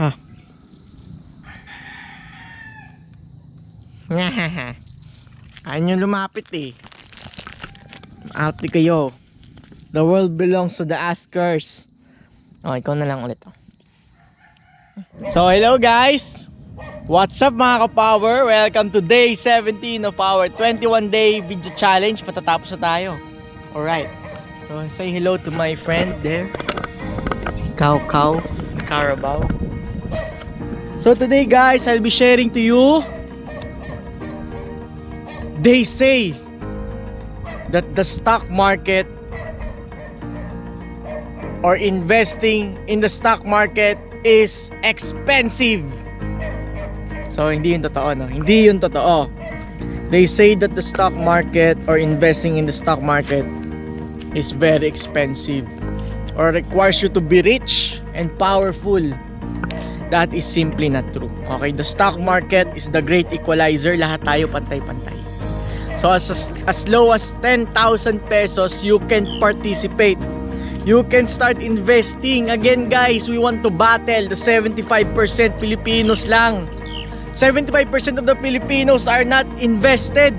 Ah. Ayaw nyo lumapit eh. Ate kayo. The world belongs to the askers. Oh, ikaw na lang ulit. oh. So, hello guys! What's up mga ka-power? Welcome to day 17 of our 21 day video challenge. Patatapos na tayo. Alright. So, say hello to my friend there. Si Cow Cow. Carabao. So today guys, I'll be sharing to you They say that the stock market or investing in the stock market is expensive. So hindi yun totoo no. Hindi yun totoo. They say that the stock market or investing in the stock market is very expensive or requires you to be rich and powerful. That is simply not true. Okay, the stock market is the great equalizer. Lahat tayo pantay-pantay. So as, as low as 10,000 pesos, you can participate. You can start investing. Again guys, we want to battle the 75% Filipinos lang. 75% of the Filipinos are not invested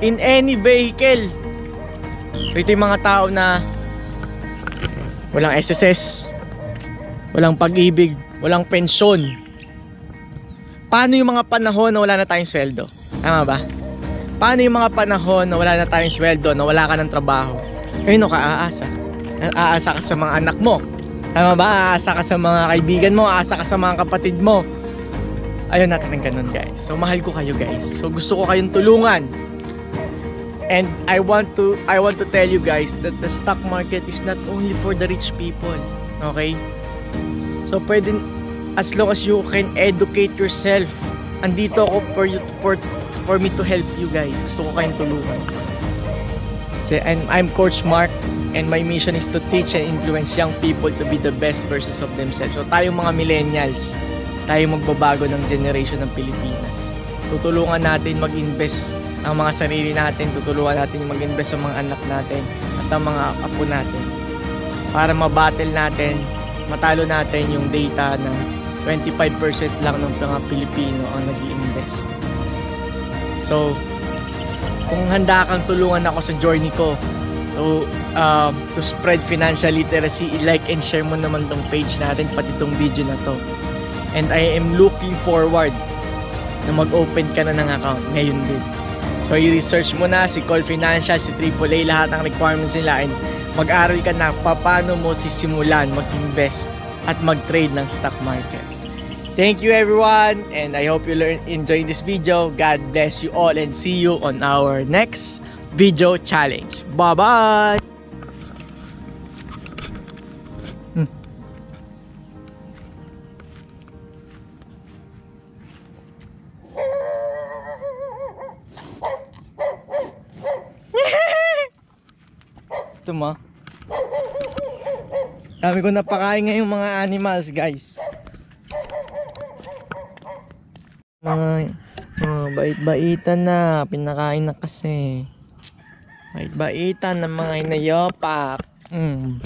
in any vehicle. So ito yung mga tao na walang SSS, walang pag-ibig, walang pensyon. Paano yung mga panahon na wala na tayong sweldo? Tama ba? Paano yung mga panahon na wala na tayong sweldo, na wala ka ng trabaho? Ayun ka aasa. Aasa ka sa mga anak mo. Tama ba? Aasa ka sa mga kaibigan mo, aasa ka sa mga kapatid mo. Ayaw natin ng ganun guys. So mahal ko kayo guys. So gusto ko kayong tulungan. And I want to I want to tell you guys that the stock market is not only for the rich people. Okay? So pwede as long as you can educate yourself. Andito ako for you for for me to help you guys. Gusto ko kayong tulungan. So, and I'm Coach Mark and my mission is to teach and influence young people to be the best versions of themselves. So tayong mga millennials, tayo magbabago ng generation ng Pilipinas. Tutulungan natin mag-invest ang mga sarili natin, tutulungan natin mag-invest sa mga anak natin at ang mga apo natin para mabattle natin, matalo natin yung data na 25% lang ng mga Pilipino ang nag invest So, kung handa kang tulungan ako sa journey ko to, um, to spread financial literacy, i-like and share mo naman tong page natin, pati tong video na to. And I am looking forward na mag-open ka na ng account ngayon din. So, i-research mo na si Call Financial, si AAA, lahat ng requirements nila and mag-aral ka na paano mo sisimulan mag-invest at mag-trade ng stock market. Thank you everyone and I hope you learn enjoy this video. God bless you all and see you on our next video challenge. Bye-bye! Ito mo. Dami ko napakain ngayong mga animals guys. Mga, mga bait-baitan na. Pinakain na kasi. Bait-baitan ng mga inayopak. Mm.